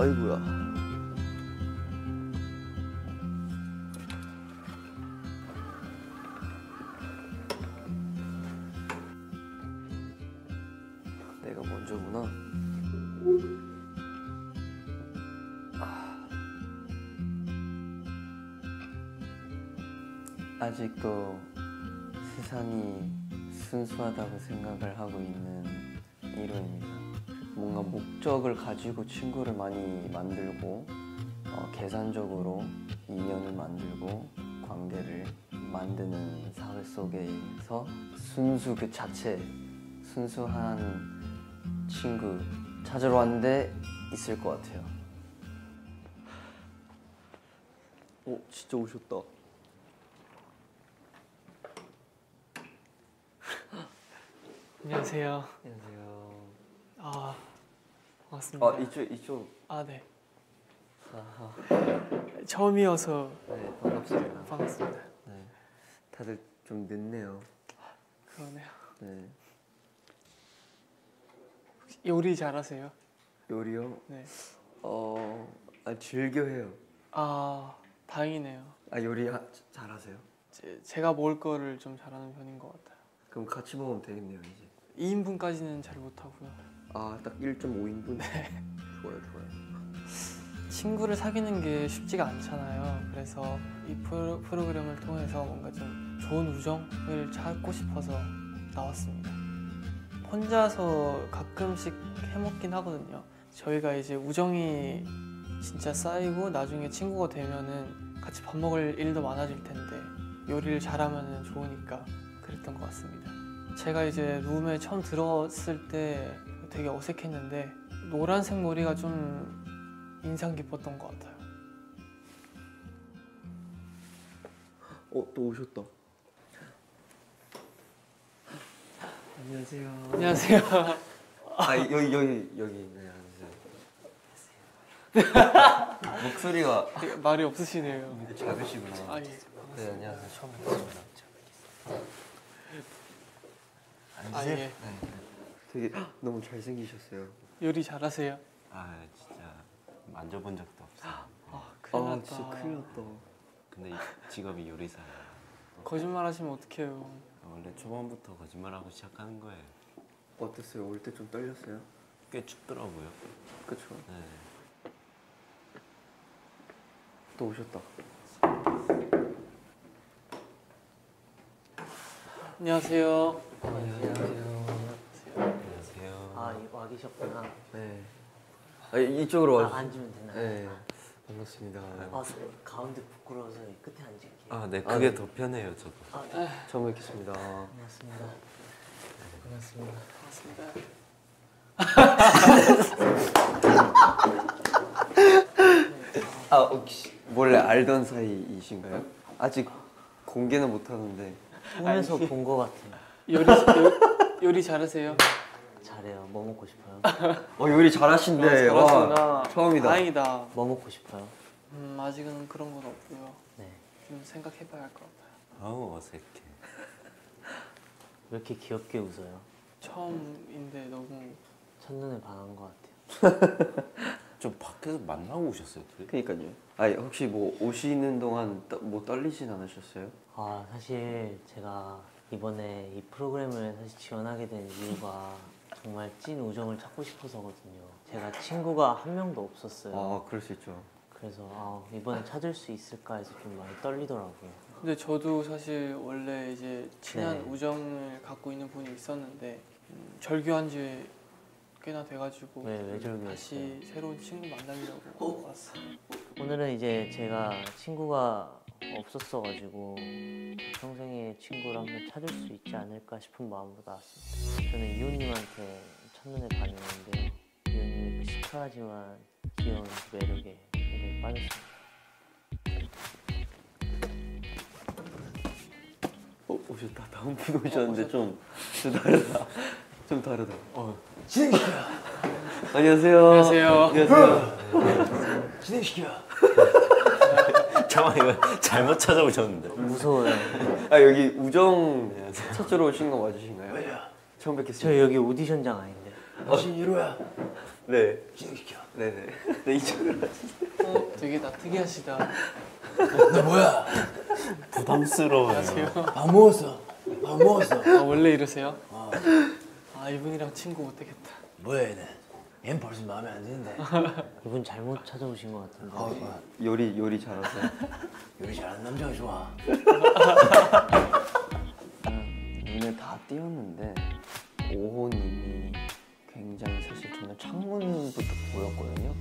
아이고야. 내가 먼저구나. 아. 아직도 세상이 순수하다고 생각을 하고 있는 1호입니다. 뭔가 목적을 가지고 친구를 많이 만들고 어, 계산적으로 인연을 만들고 관계를 만드는 사회 속에서 순수 그 자체 순수한 친구 찾으러 왔는데 있을 것 같아요. 오 진짜 오셨다. 안녕하세요. 안녕하세요. 아 반갑습니다. 아 이쪽 이쪽. 아 네. 아하. 처음이어서 네 반갑습니다. 반갑습니다. 네 다들 좀 늦네요. 그러네요. 네 요리 잘하세요? 요리요. 네. 어, 아, 즐겨 해요. 아 다행이네요. 아 요리 하, 잘하세요? 제, 제가 먹을 거를 좀 잘하는 편인 것 같아요. 그럼 같이 먹으면 되겠네요 이제. 2인분까지는 잘 못하고요. 아 딱 1.5인분. 네. 좋아요 좋아요. 친구를 사귀는 게 쉽지가 않잖아요. 그래서 이 프로, 프로그램을 통해서 뭔가 좀 좋은 우정을 찾고 싶어서 나왔습니다. 혼자서 가끔씩 해먹긴 하거든요. 저희가 이제 우정이 진짜 쌓이고 나중에 친구가 되면은 같이 밥 먹을 일도 많아질 텐데 요리를 잘하면 좋으니까 그랬던 것 같습니다. 제가 이제 룸에 처음 들어왔을 때 되게 어색했는데 노란색 머리가 좀 인상 깊었던 것 같아요. 어 또 오셨다. 안녕하세요. 안녕하세요. 아 여기 여기 여기 네 앉으세요. 목소리가 되게 말이 없으시네요. 작으시구나. 아 예. 네 안녕하세요. 처음 뵙겠습니다. 아 예. 네. 되게 너무 잘생기셨어요. 요리 잘하세요? 아 진짜 만져본 적도 없어요. 아 큰일 아 났다. 진짜 큰일 났다. 근데 이 직업이 요리사예요. 거짓말 하시면 어떡해요. 원래 초반부터 거짓말하고 시작하는 거예요. 어땠어요? 올 때 좀 떨렸어요? 꽤 춥더라고요. 그쵸? 네. 또 오셨다. 안녕하세요. 계셨구나. 네. 아, 이쪽으로 아, 와주세요. 앉으면 되나요? 네. 반갑습니다. 아, 저 가운데 부끄러워서 이 끝에 앉을게요. 아, 네, 아, 그게 네. 더 편해요, 저도. 아, 네. 처음 뵙겠습니다. 반갑습니다. 반갑습니다. 반갑습니다. 아 혹시 원래 알던 사이이신가요? 아직 공개는 못 하는데. 꿈에서 본거 같아요. 요리 요, 요리 잘하세요? 잘해요. 뭐 먹고 싶어요? 어 요리 잘하신대. 어, 와. 처음이다. 다행이다. 뭐 먹고 싶어요? 음 아직은 그런 건 없고요. 네. 좀 생각해봐야 할 것 같아요. 아우, 어색해. 왜 이렇게 귀엽게 웃어요? 처음인데 너무 첫눈에 반한 거 같아요. 좀 밖에서 만나고 오셨어요, 둘이? 그니까요. 아 혹시 뭐 오시는 동안 떠- 뭐 떨리진 않으셨어요? 아, 사실 제가 이번에 이 프로그램을 사실 지원하게 된 이유가 정말 찐 우정을 찾고 싶어서거든요. 제가 친구가 한 명도 없었어요. 아 그럴 수 있죠. 그래서 아, 이번에 찾을 수 있을까 해서 좀 많이 떨리더라고요. 근데 저도 사실 원래 이제 친한 네. 우정을 갖고 있는 분이 있었는데 음, 절교한 지 꽤나 돼가지고 왜, 왜 절교했어요? 다시 새로운 친구 만나려고 왔어요. 오늘은 이제 제가 친구가 없었어가지고 평생의 친구를 한번 찾을 수 있지 않을까 싶은 마음으로 나왔습니다. 저는 이호님한테 첫눈에 반했는데요. 이호님의 그 시크하지만 귀여운 그 매력에 굉장히 빠졌습니다. 어 오셨다. 다음 분 오셨는데 좀, 좀 다르다. 좀 다르다. 어. 안녕하세요. 안녕하세요. 안녕하세요. 잠깐만, 이거 잘못 찾아오셨는데. 무서워요. 아 여기 우정 찾으러 오신 거 맞으신가요? 처음 뵙겠습니다. 저 여기 오디션장 아닌데. 당신 이로야. 네. 진행시켜. 네네. 네 이쪽으로 와주세요. 어, 되게 나 특이하시다. 너 뭐야? 부담스러워요. 밥 먹었어. 밥 먹었어. 아, 원래 이러세요? 아, 이분이랑 친구 못 되겠다. 뭐야 얘네? 얘는 벌써 마음에 안 드는데. 이분 잘못 찾아오신 것 같은데. 아, 아, 요리 요리 잘하세요. 요리 잘하는 남자가 좋아. 눈에 다 띄었는데 오호님이 굉장히 사실 저는 창문부터 보였거든요.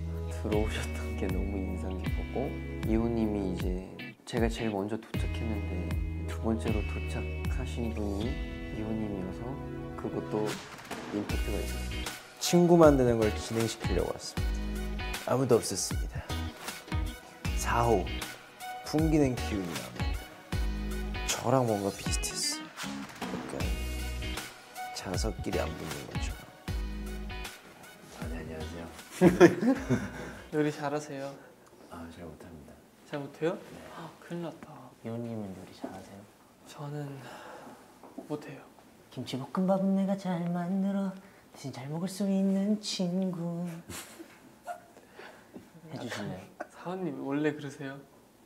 들어오셨던 게 너무 인상 깊었고 이호님이 이제 제가 제일 먼저 도착했는데 두 번째로 도착하신 분이 이호님이어서 그것도 임팩트가 있었어요. 친구 만드는 걸 진행시키려고 왔습니다. 아무도 없었습니다. 4호 풍기는 기운이 납니다. 저랑 뭔가 비슷했어. 약간 자석끼리 안 붙는 것처럼. 아, 네, 안녕하세요. 요리 잘하세요? 아, 잘 못합니다. 잘 못해요? 아, 큰일 났다. 이호님은 요리 잘하세요? 저는 못해요. 김치볶음밥은 내가 잘 만들어 대신 잘 먹을 수 있는 친구. 해주실래요? 사원님 원래 그러세요?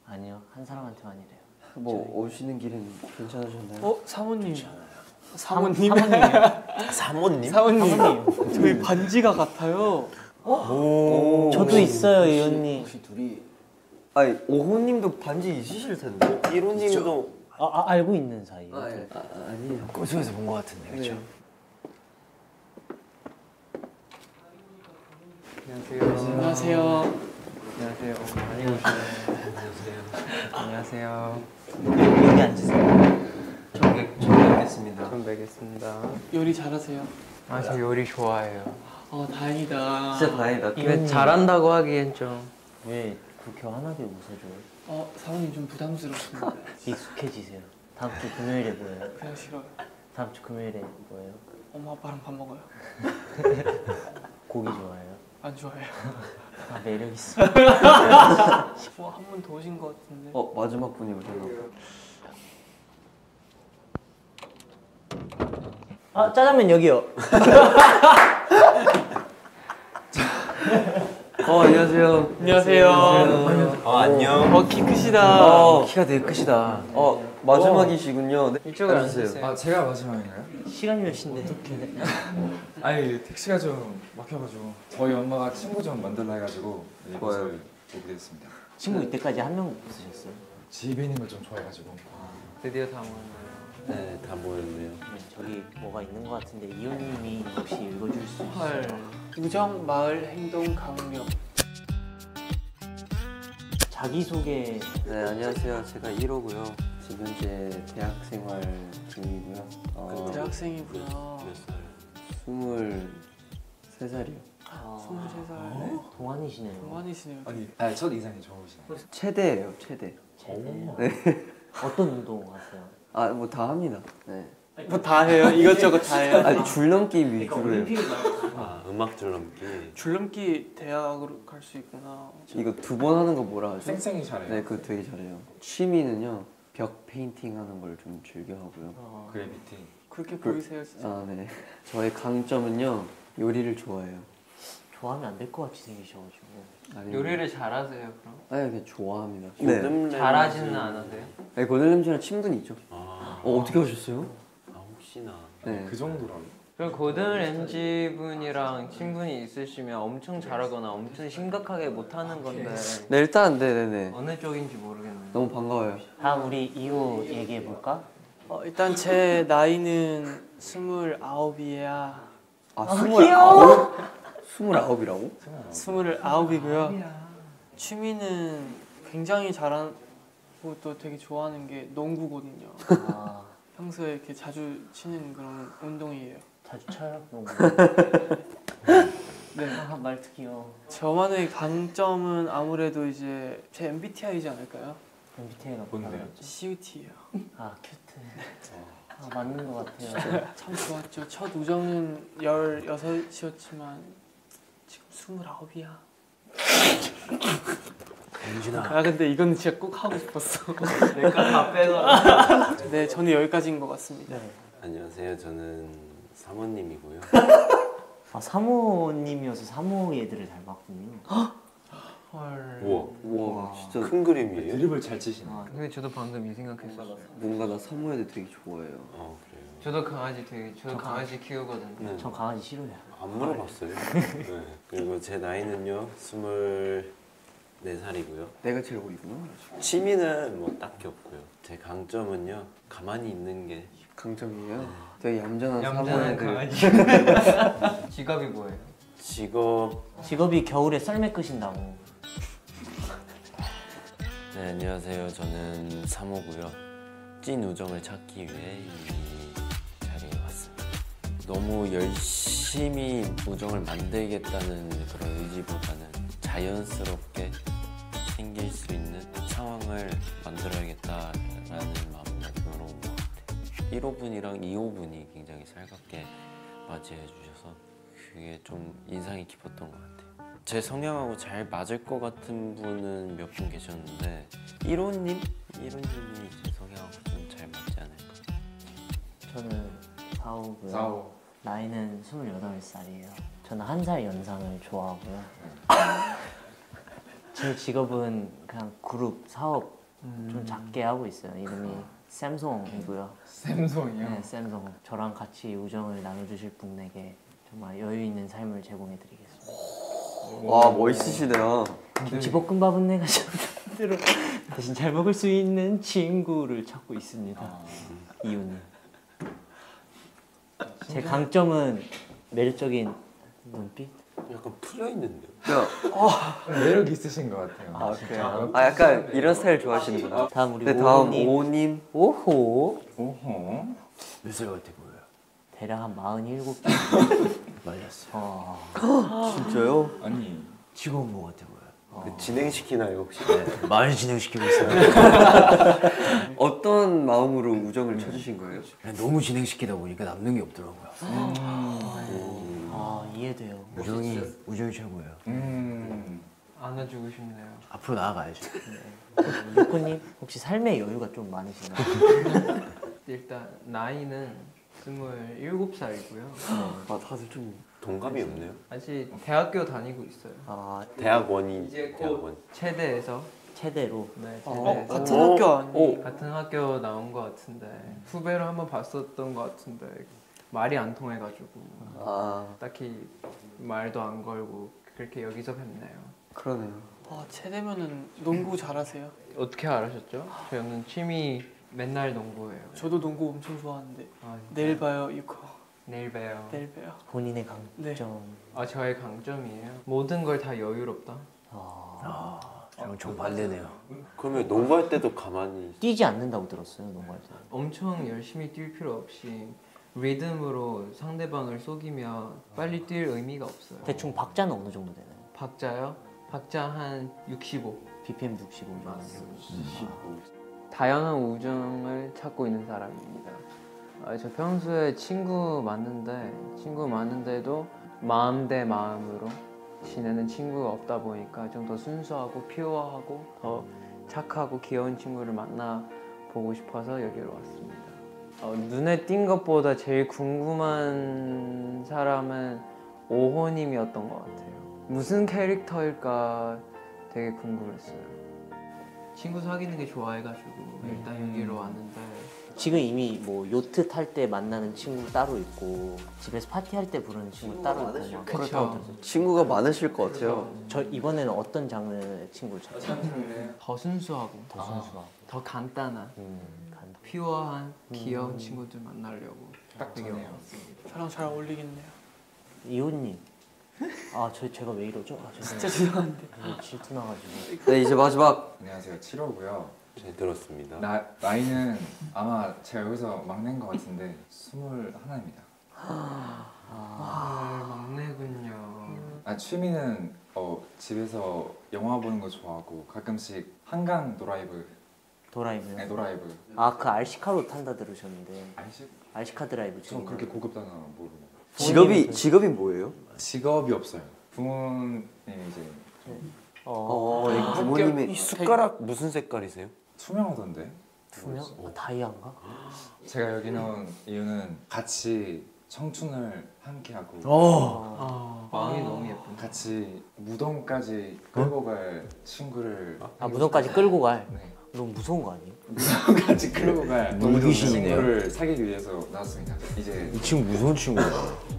아니요 한 사람한테만 이래요. 뭐 오시는 길은 괜찮으셨나요? 어, 사모님. 사모님. 사모님이요. 사모님? 사모님. 저희 반지가 같아요. 저도 있어요 이호님. 혹시 둘이 아니 오호님도 반지 있으실 텐데. 이로님도 아, 아 알고 있는 사이. 아, 예. 아 아니에요. 꼬수에서 본 것 같은데, 그렇죠? 안녕하세요. 안녕하세요. 안녕하세요. 여기 앉으세요. 처음 뵙- 처음 뵙겠습니다. 처음 뵙겠습니다. 요리 잘하세요? 아, 저 요리 좋아해요. 어, 다행이다. 진짜 다행이다. 근데 잘한다고 하기엔 좀 왜 그렇게 환하게 웃어줘요? 어, 사모님 좀 부담스럽습니다. 익숙해지세요. 다음 주 금요일에 뭐예요? 그냥 싫어요. 다음 주 금요일에 뭐예요? 엄마 아빠랑 밥 먹어요. 고기 좋아해요? 안 좋아해요. 아 매력 있어. 어, 한 분 더 오신 것 같은데. 어 마지막 분이 오셨나? 아 짜장면 여기요. 어 안녕하세요. 안녕하세요. 어, 안녕. 어, 키 크시다. 어, 키가 되게 크시다. 어 마지막이시군요. 네. 이쪽으로 앉으세요. 앉으세요. 아 제가 마지막인가요? 시간이 몇 시인데? 아니 택시가 좀 막혀가지고 저희 엄마가 친구 좀 만들라 해가지고 네. 이곳을 오게 됐습니다. 친구 이때까지 한 명 없으셨어요? 집에 있는 걸 좀 좋아해가지고 드디어 다 모였네요. 네, 다 모였네요. 네, 저기 뭐가 있는 것 같은데 이호님이 혹시 읽어줄 수 헐. 있어요? 우정, 마을, 행동, 강력. 자기 소개 네 안녕하세요. 제가 1호고요. 지금 현재 대학 생활 중이고요. 어, 대학생이구나. 몇 살? 23살이요. 아, 23살. 동안이시네요. 동안이시네요. 아니 아니 첫 인상이 좋으시네요. 최대예요. 최대. 제대요. 어떤 운동 하세요? 아뭐 다 합니다. 네. 뭐 다 해요? 이것저것 다 해요? 아니 줄넘기 위주로 해요. 아, 음악 줄넘기. 줄넘기 대학으로 갈 수 있구나. 이거 두 번 하는 거 뭐라 하죠? 쌩쌩이 잘해요. 네 그거 되게 잘해요. 취미는요 벽 painting 하는 걸 좀 즐겨 하고요. 어, graffiti. 그렇게 보이세요, 진짜. 아 네. 저의 강점은요 요리를 좋아해요. 좋아하면 안 될 것 같이 생기셔가지고 아니, 요리를 잘하세요, 그럼? 아니 그냥 좋아합니다. 네. 고든 램지는 아세요? 네 고든 램지랑 친분이 있죠. 아, 어 어떻게 하셨어요? 아 혹시나. 네. 그 정도라고. 그럼 고든 램지 분이랑 친분이 있으시면 엄청 잘하거나 엄청 심각하게 못하는 건데 네 일단 네네네. 어느 쪽인지 모르겠네요. 너무 반가워요. 다음 우리 이호 얘기해 볼까? 어, 일단 제 나이는 스물아홉이야. 아 스물아홉? 스물아홉이라고? 스물아홉이고요. 취미는 굉장히 잘하고 또 되게 좋아하는 게 농구거든요. 아 평소에 이렇게 자주 치는 그런 운동이에요. 자주 쳐요 농구. 네. 아 말투 귀여워. 저만의 강점은 아무래도 이제 제 MBTI이지 않을까요? MBTI가 뭔데요? CUT예요. 아 큐트. 아 맞는 것 같아요. 참 좋았죠. 첫 우정은 16이었지만 지금 29이야. 윤진아. 아 근데 이건 진짜 꼭 하고 싶었어. 내가 다 빼서 네, 저는 여기까지인 것 같습니다. 안녕하세요. 저는 사모님이고요. 아 사모님이어서 사모 애들을 닮았군요. 헐. 우와. 우와 진짜 큰 그림이에요? 드립을 잘 치시네. 아, 근데 저도 방금 이 생각했어요. 뭔가 나 사무엘도 되게 좋아해요. 아 그래요? 저도 강아지 되게 저도 강아지 키우거든요. 네. 전 강아지 싫어요. 안 물어봤어요. 네. 그리고 제 나이는요 스물 네 살이고요. 내가 제일 어리구나. 취미는 뭐 딱히 없고요. 제 강점은요 가만히 있는 게 강점이에요. 되게 얌전한 얌전한. 강아지. 직업이 뭐예요? 직업. 직업이 겨울에 썰매 끄신다고. 네 안녕하세요. 저는 사모고요. 찐 우정을 찾기 위해 이 자리에 왔습니다. 너무 열심히 우정을 만들겠다는 그런 의지보다는 자연스럽게 생길 수 있는 상황을 만들어야겠다라는 마음으로 들어온 것 같아요. 1호분이랑 2호분이 굉장히 살갑게 맞이해 주셔서 그게 좀 인상이 깊었던 것 같아요. 제 성향하고 잘 맞을 것 같은 분은 몇 분 계셨는데 1호님? 1호님이 제 성향하고 좀 잘 맞지 않을까. 저는 사오고요. 싸워. 나이는 28살이에요. 저는 한 살 연상을 좋아하고요. 제 직업은 그냥 그룹 사업 좀 작게 하고 있어요. 이름이 샘송이고요. 샘송이요. 네, 샘송. 저랑 같이 우정을 나눠주실 분에게 정말 여유 있는 삶을 제공해드리겠습니다. 와 멋있으시네요. 김치볶음밥은 내가 절대로 대신 잘 먹을 수 있는 친구를 찾고 있습니다. 아, 이유는 제 강점은 매력적인 눈빛. 약간 풀려 있는데요. 야, 매력 있으신 것 같아요. 아 그래요? 아 약간 이런 스타일 좋아하시는구나. 다음 우리 네 다음 오님. 오님. 오호. 오호. 몇살 같아 보여요? 대략 한 47개. 말렸어요. 어, 진짜요? 아니 직원 뭐 같아 보여요? 그 진행시키나요 혹시? 네, 많이 진행시키고 있어요. 어떤 마음으로 우정을 찾으신 거예요? 그냥 너무 진행시키다 보니까 남는 게 없더라고요. 아 이해돼요. 우정이 우정이 최고예요. 음. 안아주고 싶네요. 앞으로 나아가야죠. 유코님 혹시 삶의 여유가 좀 많으신가요? 일단 나이는 27살이고요. 아 다들 좀. 동갑이 없네요. 아직 대학교 다니고 있어요. 아 대학원이 이제 곧 대학원. 체대에서 최대로. 네, 어, 체대에서 같은 학교 아니? 같은 학교 나온 것 같은데 후배로 한번 봤었던 것 같은데 말이 안 통해가지고 아 딱히 말도 안 걸고 그렇게 여기서 뵀네요. 그러네요. 아 체대면은 농구 잘하세요? 어떻게 알으셨죠? 저는 취미 맨날 농구예요. 저도 농구 엄청 좋아하는데 아, 내일 봐요 이거. 내일 봬요. 내일 봬요. 본인의 강점. 아 저의 강점이에요. 모든 걸 다 여유롭다. 아, 저랑 정반대네요. 그러면 농구할 때도 가만히 뛰지 않는다고 들었어요 농구할 때. 엄청 열심히 뛸 필요 없이 리듬으로 상대방을 속이면 빨리 뛸 의미가 없어요. 대충 박자는 어느 정도 되나요? 박자요? 박자 한 65. BPM 65 정도. 다양한 우정을 찾고 있는 사람입니다. 아, 저 평소에 친구 많은데 친구 많은데도 마음 대 마음으로 지내는 친구가 없다 보니까 좀 더 순수하고 피어하고 더 착하고 귀여운 친구를 만나 보고 싶어서 여기로 왔습니다. 어, 눈에 띈 것보다 제일 궁금한 사람은 오호님이었던 것 같아요. 무슨 캐릭터일까 되게 궁금했어요. 친구 사귀는 게 좋아해가지고 일단 여기로 왔는데 지금 이미 뭐 요트 탈 때 만나는 친구 따로 있고 집에서 파티할 때 부르는 친구 따로 있고. 그렇다고 들었어요. 친구가 많으실 것 같아요. 저 이번에는 어떤 장르의 친구를 찾죠? 더 순수하고 더 순수하고. 더 간단한 음, 간- 퓨어한 귀여운 친구들 만나려고 딱. 왔습니다. 저랑 잘 어울리겠네요. 이호님. 아, 저 제가 왜 이러죠? 아, 진짜. 죄송한데. 이거 질투 나가지고. 네 이제 마지막. 안녕하세요. 7호고요. 잘 들었습니다. 나 나이는 아마 제가 여기서 막내인 것 같은데 21입니다. 아, 막내군요. 아 취미는 어 집에서 영화 보는 거 좋아하고 가끔씩 한강 드라이브 드라이브요. 네 드라이브 아, 그 RC카로 탄다 들으셨는데 알지? RC카 드라이브 저 그렇게 고급 단어 모르고 직업이 직업이 뭐예요? 직업이 없어요. 부모님 이제 어, 어, 이 부모님이 이 숟가락 무슨 색깔이세요? 투명하던데 투명? 아, 다이아인가? 제가 여기 나온 이유는 같이 청춘을 함께 하고 어. 아, 마음이 너무 예쁜. 같이 무덤까지 끌고 갈 친구를 아 무덤까지 끌고 갈. 네. 너무 무서운 거 아니에요? 무덤까지 끌고 갈 물귀신이네요. 친구를 사귀기 위해서 나왔습니다. 이제 이 친구 무서운 친구야.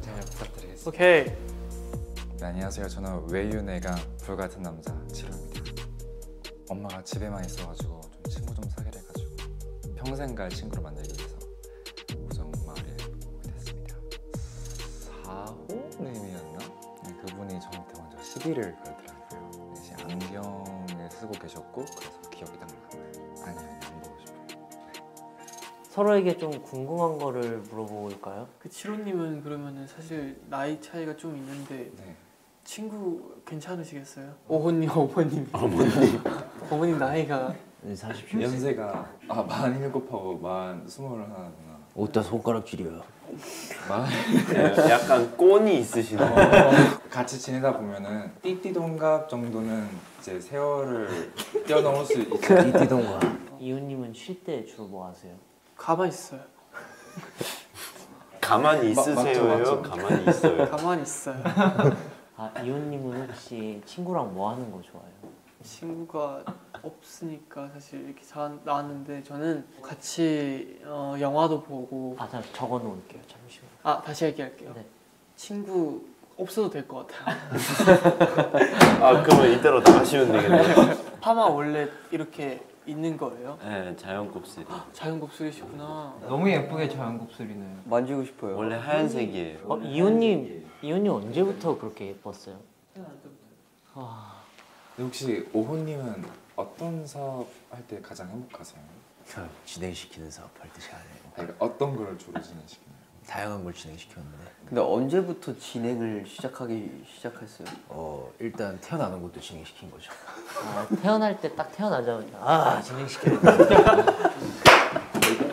잘 부탁드리겠습니다. 오케이. 네, 안녕하세요. 저는 외유내가 불같은 남자 치로입니다. 엄마가 집에만 있어가지고 좀 친구 좀 사귀려 해가지고 평생 갈 친구를 만들기 위해서 우정 마을에 오게 됐습니다. 4호님이었나? 네, 그분이 저한테 먼저 시비를 걸더라고요. 이제 안경을 쓰고 계셨고 그래서 기억이 딱 나요. 서로에게 좀 궁금한 거를 물어볼까요? 그 치로님은 그러면은 사실 나이 차이가 좀 있는데 네. 친구 괜찮으시겠어요? 오호님, 어머님이. 어머님. 어머님 나이가 네, 40초. 연세가 아 만 일곱하고 만 스물 하나구나. 옷다 손가락질이야. 만 약간 꼰이 있으시네. 같이 지내다 보면은 띠띠 동갑 정도는 이제 세월을 뛰어넘을 수 있죠. 이띠동가. 이웃님은 쉴 때 주로 뭐 하세요? 가만히 있어요. 가만히 마- 맞죠, 있으세요요? 맞죠. 가만히 있어요. 가만히 있어요. 아 이웃님은 혹시 친구랑 뭐 하는 거 좋아해요? 친구가 없으니까 사실 이렇게 자, 나왔는데 저는 같이 어, 영화도 보고 아잠 적어 놓을게요. 잠시만. 아 다시 얘기할게요. 네. 친구 없어도 될 것 같아요. 아 그러면 이대로 나가시면 되겠네요. 파마 원래 이렇게 있는 거예요? 네, 자연 곱슬이. 자연 곱슬이시구나. 너무 예쁘게 자연 곱슬이네요. 만지고 싶어요. 원래 하얀색이에요. 어 이웃님 이웃님 언제부터 그렇게 예뻤어요? 아 근데 혹시 오호님은 어떤 사업 할 때 가장 행복하세요? 저 진행시키는 사업 할 때 잘해요. 아니, 그러니까 어떤 걸 주로 진행시키나요? 다양한 걸 진행시켰는데 근데 언제부터 진행을 시작하기 시작했어요? 어 일단 태어나는 것도 진행시킨 거죠. 아, 태어날 때 딱 태어나자마자 아 진행시켜야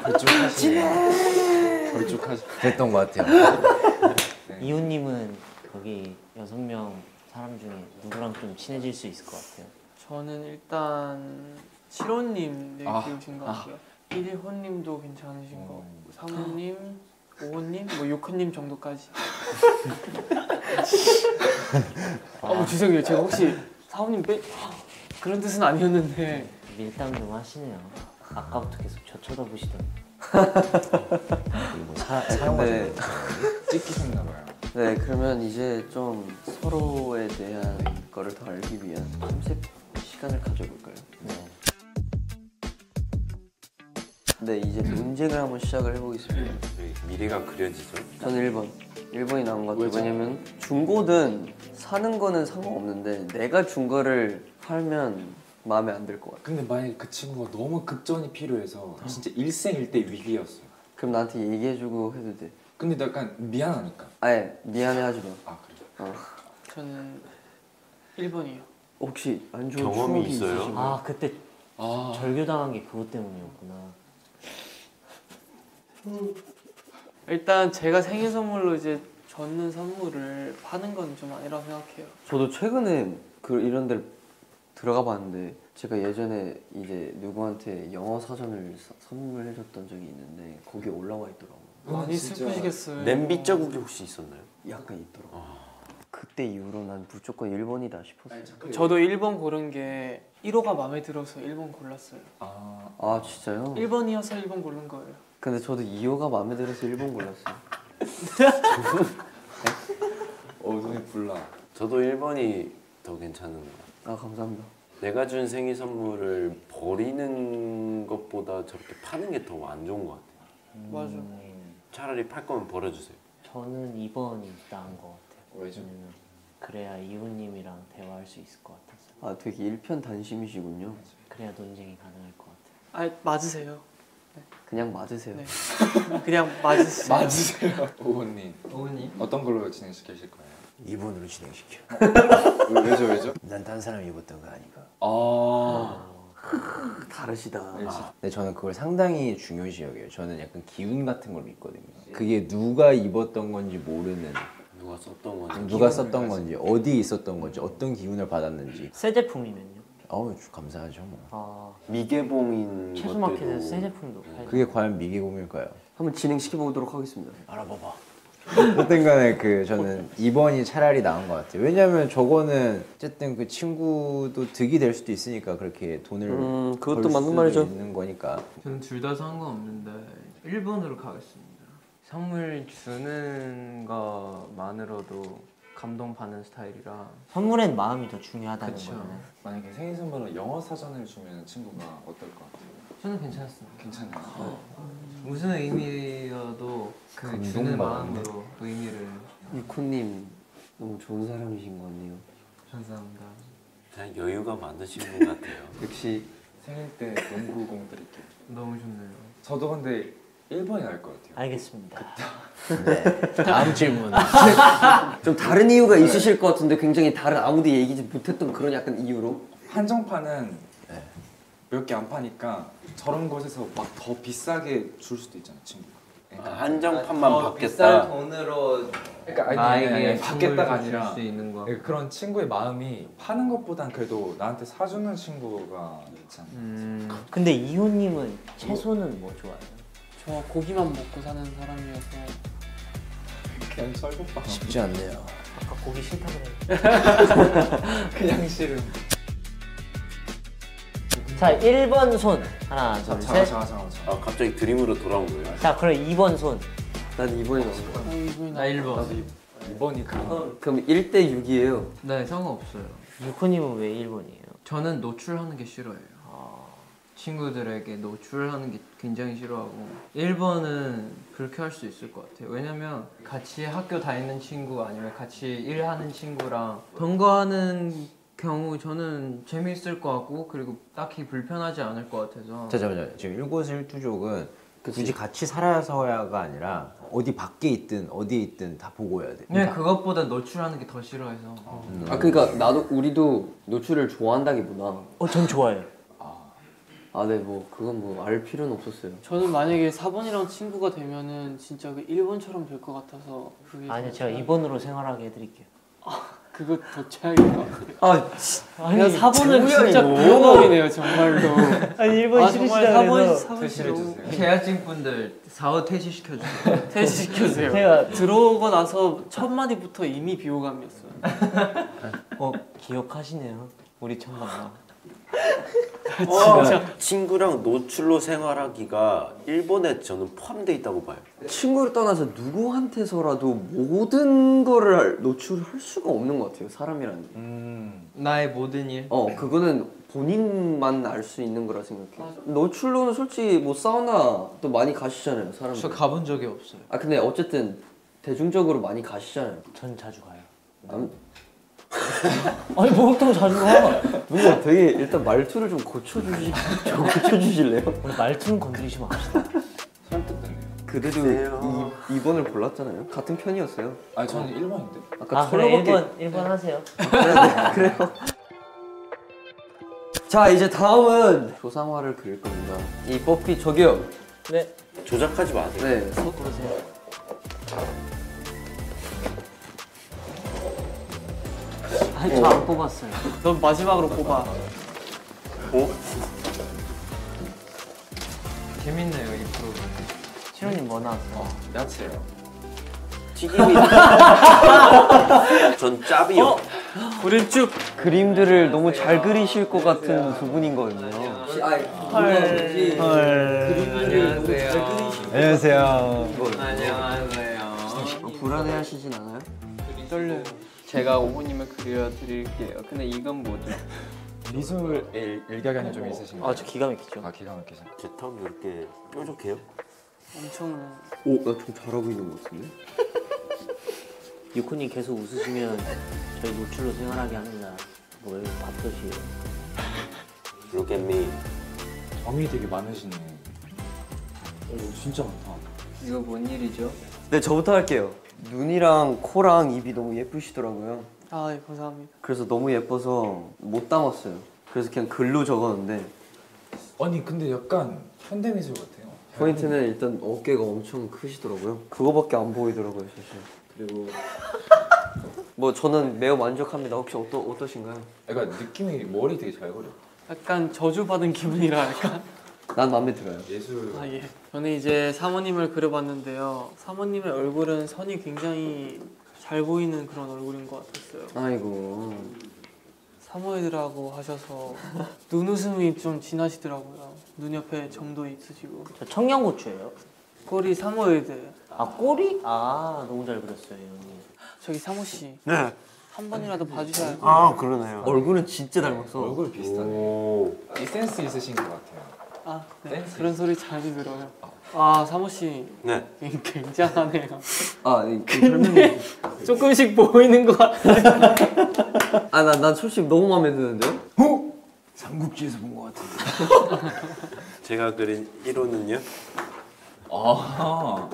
걸쭉하시네. 걸쭉하시. 됐던 것 같아요. 네. 이웃님은 거기 여섯 명 사람 중에 누구랑 좀 친해질 수 있을 것 같아요? 저는 일단 칠호님 되게 아, 귀여우신 것 아. 같고요. 일호님도 괜찮으신 것 음. 같고 사모님, 오호님, 뭐 육호님 정도까지. 어 죄송해요. 제가 혹시 사모님 빼 그런 뜻은 아니었는데 밀당 좀 하시네요. 아까부터 계속 저 그리고 뭐 사, 사용하는 근데 거. 찍히셨나 봐요. 네 그러면 이제 좀 서로에 대한 거를 더 알기 위한 탐색 시간을 가져볼까요? 네. 네 이제 논쟁을 한번 시작을 해보겠습니다. 저희 미래가 그려지죠. 저는 1번. 1번이 나온 것 같아요. 왜냐면 중고든 사는 거는 상관없는데 내가 준 거를 팔면 마음에 안 들 것 같아. 근데 만약에 그 친구가 너무 급전이 필요해서 진짜 일생일대 위기였어요. 그럼 나한테 얘기해주고 해도 돼. 근데 약간 미안하니까. 아예 미안해하지 마. 아 그래. 어. 저는 1번이요. 혹시 안 좋은 경험이 추억이 있어요? 있으신가요? 아 그때 아 절교당한 게 그것 때문이었구나. 일단 제가 생일 선물로 이제 줬는 선물을 파는 건 좀 아니라고 생각해요. 저도 최근에 그 이런 데를 들어가 봤는데 제가 예전에 이제 누구한테 영어 사전을 사- 선물해줬던 적이 있는데 거기에 올라와 있더라고. 많이 진짜 슬프시겠어요. 냄비 자국이 혹시 있었나요? 약간 있더라고. 그때 이후로 난 무조건 1번이다 싶었어요. 저도 1번 고른 게 1호가 마음에 들어서 1번 골랐어요. 아아 진짜요? 1번이어서 1번 고른 거예요. 근데 저도 2호가 마음에 들어서 1번 골랐어요. 어, 눈이 불나. 저도 1번이 더 괜찮은 것 같아요. 아 감사합니다. 내가 준 생일 선물을 버리는 것보다 저렇게 파는 게 더 안 좋은 것 같아요. 맞아. 차라리 팔 거면 버려주세요. 저는 2번이 나은 것 같아요. 왜죠? 왜냐면 그래야 이웃님이랑 대화할 수 있을 것 같아서. 아 되게 일편단심이시군요. 그래야 논쟁이 가능할 것 같아요. 아 맞으세요. 그냥 맞으세요. 네. 그냥 맞으세요. 맞으세요. 오호님 어머니? 어떤 걸로 진행시키실 거예요? 2번으로 진행시켜. 왜- 왜죠 왜죠? 난딴 사람이 입었던 거 아니까. 아 다르시다. 근데 저는 그걸 상당히 중요시 여겨요. 저는 약간 기운 같은 걸 믿거든요. 그게 누가 입었던 건지 모르는, 누가 썼던 건지. 누가 썼던 건지, 어디에 있었던 건지, 어떤 기운을 받았는지. 새 제품이면요? 어우 감사하죠 뭐. 아 미개봉인 채소마켓에서 새 제품도 팔죠. 그게 과연 미개공일까요? 한번 진행시켜 보도록 하겠습니다. 알아봐봐. 어쨌든 간에 그 저는 2번이 차라리 나은 것 같아요. 왜냐면 저거는 어쨌든 그 친구도 득이 될 수도 있으니까 그렇게 돈을 음, 그것도 벌 맞는 수도 말이죠. 있는 거니까. 저는 둘 다 상관없는데 1번으로 가겠습니다. 선물 주는 것만으로도 감동받는 스타일이라 선물엔 마음이 더 중요하다는 그쵸. 거잖아요. 만약에 생일 선물로 영어 사전을 주면 친구가 어떨 것 같아요? 저는 괜찮습니다. 괜찮아요. 무슨 의미여도 그 주는. 마음으로 의미를 이코님 너무 좋은 사람이신 것 같네요. 감사합니다. 그냥 여유가 많으신 분 같아요. 역시 생일 때 농구 공 드릴게요. 너무 좋네요. 저도 근데 1번이 나을 것 같아요. 알겠습니다. 다음 질문. 좀 다른 이유가 있으실 것 같은데 굉장히 다른 아무도 얘기지 못했던 그런 약간 이유로 한정판은 몇개 안 파니까 저런 곳에서 막 더 비싸게 줄 수도 있잖아요, 친구가. 그러니까, 한정판만 더 비싼 받겠다. 돈으로 그러니까 아니, 아니, 아니, 받겠다가 아니라 줄수 있는 거. 예, 그런 친구의 마음이 파는 것보단 그래도 나한테 사주는 친구가 있잖아요. 음, 근데 이호님은 채소는 뭐 좋아해요? 저 고기만 먹고 사는 사람이어서 그냥 철국빵. 쉽지 않네요. 아까 고기 싫다 그랬는데. 그냥 싫음. 자, 1번 손. 하나, 자, 둘, 셋. 잠깐, 잠깐, 잠깐. 아 갑자기 드림으로 돌아온 거예요? 자, 그럼 2번 손. 난 2번이 나온 거 아, 나 1번. 2번이 그 그럼 1대 6이에요. 네, 상관없어요. 유코님은 왜 1번이에요? 저는 노출하는 게 싫어해요. 친구들에게 노출하는 게 굉장히 싫어하고 1번은 그렇게 할 수 있을 것 같아요. 왜냐면 같이 학교 다니는 친구 아니면 같이 일하는 친구랑 동거하는 경우 저는 재미있을 것 같고 그리고 딱히 불편하지 않을 것 같아서 자, 잠깐만요. 지금 일거수일투족은 굳이 같이 살아서야가 아니라 어디 밖에 있든 어디에 있든 다 보고 해야 돼. 네, 그것보다 노출하는 게 더 싫어해서 아 그러니까 나도 우리도 노출을 좋아한다기보다 어, 전 좋아해요. 아 네 뭐 그건 뭐 알 필요는 없었어요. 저는 만약에 4번이랑 친구가 되면은 진짜 그 1번처럼 될 것 같아서 그게 아니요, 제가 2번으로 생활하게 해드릴게요. 그거 더 최악일 것 같아요 아 그냥 4번은 뭐야, 진짜. 부엉이네요 정말로 아니, 1번 아 정말 4번 4번 퇴실해주세요. 계약직 분들 4호 퇴실시켜주세요. 퇴시시켜주세요 제가 들어오고 나서 첫 마디부터 이미 비호감이었어요 어, 기억하시네요. 우리 첫 만남. 어, 친구랑 노출로 생활하기가 일본에 저는 포함되어 있다고 봐요. 친구를 떠나서 누구한테서라도 모든 거를 노출할 수가 없는 것 같아요. 사람이라는 게. 음. 나의 모든 일. 어 그거는 본인만 알 수 있는 거라 생각해. 노출로는 솔직히 뭐 사우나 또 많이 가시잖아요, 사람들. 저 가본 적이 없어요. 아 근데 어쨌든 대중적으로 많이 가시잖아요. 전 자주 가요. 남, 아니, 목욕탕 자주 가. 뭔가 되게 일단 말투를 좀 고쳐주시 좀 고쳐주실래요? 우리 말투는. 설득됐네요. 그대도 이 2번을 골랐잖아요. 같은 편이었어요. 아니 저는 1번인데. 아까 아, 그래, 철로밖에 1번, 1번 하세요. 그래요. 자 이제 다음은 조상화를 그릴 겁니다. 이 뽀삐 저기요. 네, 조작하지 마세요. 네. 서, 고르세요. 아니, 저 안 뽑았어요. 넌 마지막으로 뽑아 재밌네요 이 프로그램. 치료님 뭐 나왔어요? 야채요. 튀김이. 전 짭이요. 우린 쭉 그림들을 너무 잘 그리실 것 같은 두 분인 거예요. 안녕하세요. 안녕하세요. 안녕하세요. 불안해하시진 않아요? 떨려요 제가 오호님을 그려드릴게요. 근데 이건 뭐죠? 미술 일- 일가견이 좀 있으신가요? 아, 저 기가 막히죠. 아 기가 막히죠. 제 턱이 이렇게 뾰족해요? 엄청 오, 나 좀 잘하고 있는 것 같은데? 유코님 계속 웃으시면 저희 노출로 생활하게 합니다. 뭐 밥솥이에요. Look at me. 정이 되게 많으시네. 오 진짜 많다. 이거 뭔 일이죠? 네, 저부터 할게요. 눈이랑 코랑 입이 너무 예쁘시더라고요. 아 예, 감사합니다 그래서 너무 예뻐서 못 담았어요. 그래서 그냥 글로 적었는데 아니 근데 약간 현대미술 같아요. 포인트는 일단 어깨가 엄청 크시더라고요. 그거밖에 안 보이더라고요, 사실. 그리고 뭐 저는 매우 만족합니다. 혹시 어떠, 어떠신가요? 약간 느낌이 머리 되게 잘 그려. 약간 저주받은 기분이라 할까 난 마음에 들어요. 예술 아 예. 저는 이제 사모님을 그려봤는데요. 사모님의 얼굴은 선이 굉장히 잘 보이는 그런 얼굴인 것 같았어요. 아이고. 사모예드라고 하셔서 눈웃음이 좀 진하시더라고요. 눈 옆에 점도 있으시고 저 청양고추예요. 꼬리 사모예드. 아 꼬리? 아 너무 잘 그렸어요 형님. 저기 사모 씨. 네. 한 번이라도 봐주셔야 돼요. 아 그러네요. 얼굴은 진짜 닮았어. 얼굴 비슷하네. 오. 이 센스 있으신 것 같아요. 아, 네. 댄스 그런 소리 자주 들어요. 아, 사모 씨 네. 굉장하네요. 아, 이- 그 설명이. 조금씩 보이는 것 같아요. 아, 나, 난 솔직히 너무 마음에 드는데요? 삼국지에서 본 것 같은데. 제가 그린 1호는요? 아.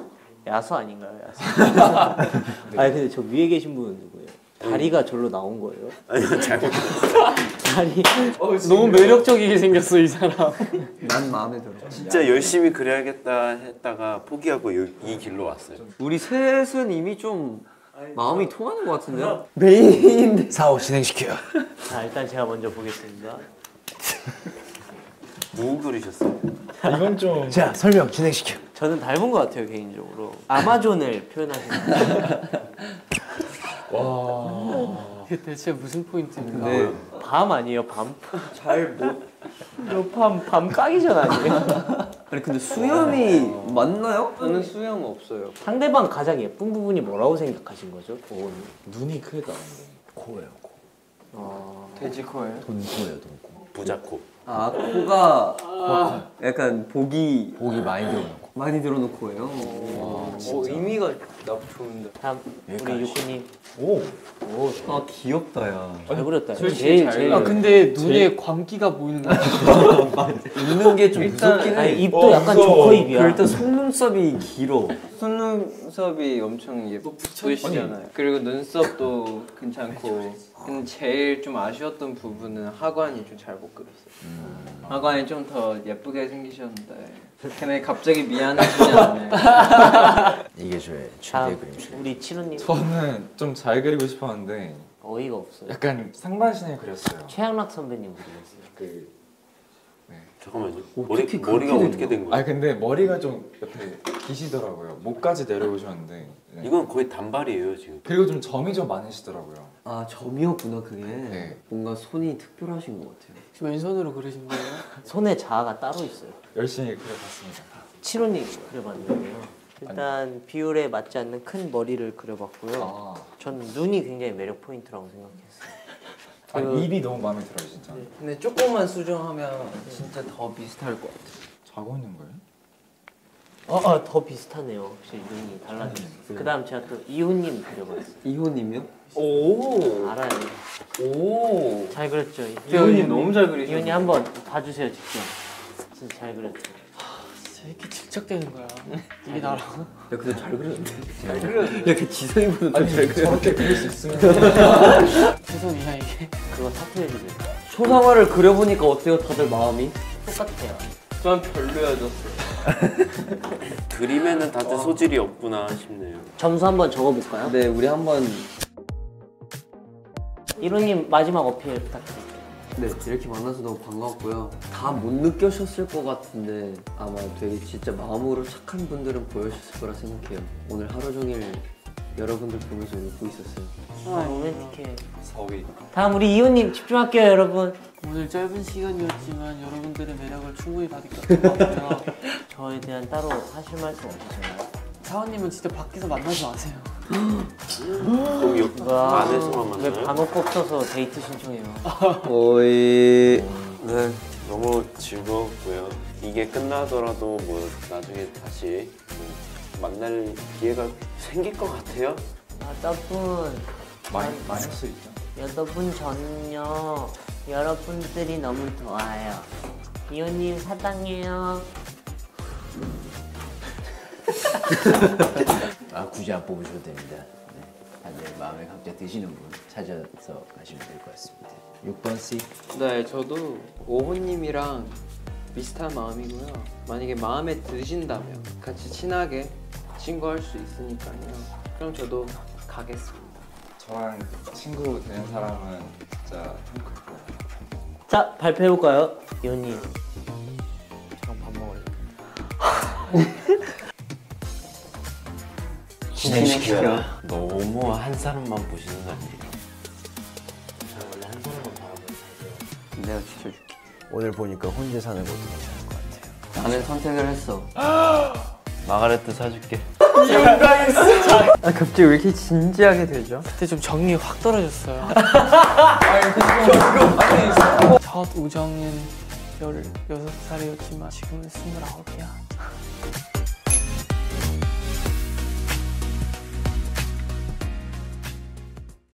야수 아닌가요 야수? 아니 근데 저 위에 계신 분은? 다리가 절로 나온 거예요? 아니요 잘못. 다리 너무 매력적이게 생겼어, 이 사람. 난 마음에 들어. 진짜 열심히 그려야겠다 했다가 포기하고 요- 이 길로 왔어요. 우리 셋은 이미 좀 마음이 통하는 것 같은데요? 메인인데. 사오 진행시켜요. 자 일단 제가 먼저 보겠습니다. 누구 그리셨어요? 이건 좀 자 설명 진행시켜. 저는 닮은 것 같아요 개인적으로. 아마존을 표현하신 것 이게 대체 무슨 포인트인가? 네. 밤 아니에요 밤? 잘 못. 밤, 밤 까기 전 아니에요? 아니, 근데 수염이 맞나요? 저는 수염 없어요. 상대방 가장 예쁜 부분이 뭐라고 생각하신 거죠? 오은 눈이 크다. 코예요 코. 어... 돼지 코예요? 돈코예요 돈코. 부자 코. 아, 코가 약간 복이 목이 많이 들어오는 코. 많이 들어오는 코예요. 어, 의미가 나 좋은데. 다음 우리 유쿠님 오. 오, 아, 귀엽다, 야. 잘 그렸다. 제일 잘 제일 아, 근데 눈에 광기가 보이는 거. 웃는 게 좀 무섭긴 해. 아니 입도 약간 조커 입이야. 그 일단 속눈썹이 길어. 속눈썹이 엄청 예쁘시잖아요. 그리고 눈썹도 괜찮고. 근데 제일 좀 아쉬웠던 부분은 하관이 좀 잘 못 그렸어요. 하관이 좀 더 예쁘게 생기셨는데 걔네 갑자기 미안해지지 않네. 이게 저의 최대 그림실. 우리 치루님 저는 좀 잘 그리고 싶었는데 어이가 없어요. 약간 상반신을 그렸어요. 최양락 선배님 그리셨어요. 그 잠깐만요. 머리 어떻게 그렇게 머리가 됐나? 어떻게 된 거예요? 아 근데 머리가 좀 옆에 기시더라고요. 목까지 내려오셨는데 네. 이건 거의 단발이에요 지금. 그리고 좀 점이 좀 많으시더라고요. 아, 점이었구나, 그게. 네. 뭔가 손이 특별하신 것 같아요. 왼손으로 그리신 거예요? 손에 자아가 따로 있어요. 열심히 그려봤습니다. 치루님 그려봤는데요. 일단 비율에 맞지 않는 큰 머리를 그려봤고요. 아, 저는 눈이 굉장히 매력 포인트라고 생각했어요. 아 그- 입이 너무 마음에 들어요 진짜. 근데 조금만 수정하면 진짜 더 비슷할 것 같아. 자고 있는 거예요? 어, 어, 더 비슷하네요. 혹시 눈이 달라졌어요. 그 다음 제가 또 이호님 그려봤어요. 이호님이요? 오. 알아요. 오. 잘 그렸죠. 이호님 너무 잘 그리셨어요. 이호님 한번 봐주세요 직접. 진짜 잘 그렸죠. 진짜 이렇게 질척대는 거야. 이게 나랑. 야, 근데 잘 그렸는데. 잘 그렸는데. 이렇게 지성이보다 아니 더잘 그려. 저렇게 그릴 수 있으면 죄송이야 이게. 그거 사투해주세요. 초상화를 그려보니까 어때요, 다들 마음이? 똑같아요. 전 별로여졌어. 그림에는 다들 소질이 없구나 싶네요. 점수 한번 적어볼까요? 네, 우리 한번 이호님 마지막 어필 부탁드릴게요. 네, 이렇게 만나서 너무 반가웠고요. 다 못 느끼셨을 것 같은데 아마 되게 진짜 마음으로 착한 분들은 보여주셨을 거라 생각해요. 오늘 하루 종일 여러분들 보면서 웃고 있었어요. 아, 로맨틱해. 서위. 다음 우리 이호님 집중할게요, 여러분. 오늘 짧은 시간이었지만 여러분들의 매력을 충분히 받을 것 같고요. 저에 대한 따로 하실 말씀 없으세요? 사원님은 진짜 밖에서 만나지 마세요. 그럼 여 안에서만 만나요? 반옷 없어서 데이트 신청해요? 오이. 네, 너무 즐거웠고요. 이게 끝나더라도 뭐 나중에 다시 뭐 만날 기회가 생길 것 같아요. 여러분, 많이 많을 수 있죠. 여러분 저는요 여러분들이 너무 좋아요. 이호님 사랑해요. 아 굳이 안 뽑으셔도 됩니다. 네. 다들 마음에 각자 드시는 분 찾아서 가시면 될 것 같습니다. 6번 C. 네, 저도 오호님이랑 비슷한 마음이고요. 만약에 마음에 드신다면 같이 친하게 친구할 수 있으니까요. 그럼 저도 가겠습니다. 저랑 친구 되는 사람은 진짜 탱크고 자 발표해 볼까요? 이 진행시켜. 너무 한 사람만 보시는 거 아니에요? 저는 원래 한 사람만 바라보는 타입이에요. 내가 지켜줄게. 오늘 보니까 혼자 사는 것도 괜찮을 것 같아요. 나는 선택을 했어. 마가레트 사줄게. 아, 갑자기 왜 이렇게 진지하게 되죠? 그때 좀 정이 확 떨어졌어요. 첫 우정은 16살이었지만 지금은 29이야.